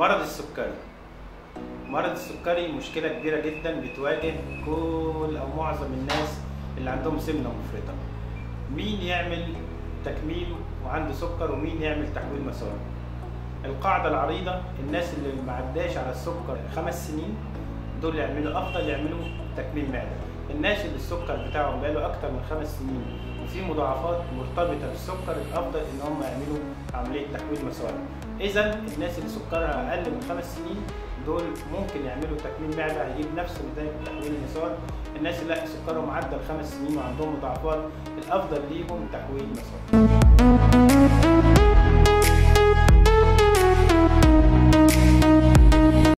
مرض السكري. مرض السكري مشكلة كبيرة جدا بتواجه كل أو معظم الناس اللي عندهم سمنة مفرطة. مين يعمل تكميم وعنده سكر ومين يعمل تحويل مسار القاعدة العريضة الناس اللي ما عداش على السكر خمس سنين دول يعملوا أفضل يعملوا تكميم معدة. الناس اللي السكر بتاعهم بقاله أكتر من خمس سنين وفي مضاعفات مرتبطة بالسكر الأفضل إن هم يعملوا عملية تحويل مسار إذا الناس اللي سكرها أقل من خمس سنين دول ممكن يعملوا تكميم معدة هيجيب نفس نتائج تحويل المسار الناس اللي سكرهم عدى الخمس سنين وعندهم مضاعفات الأفضل ليهم تحويل مسار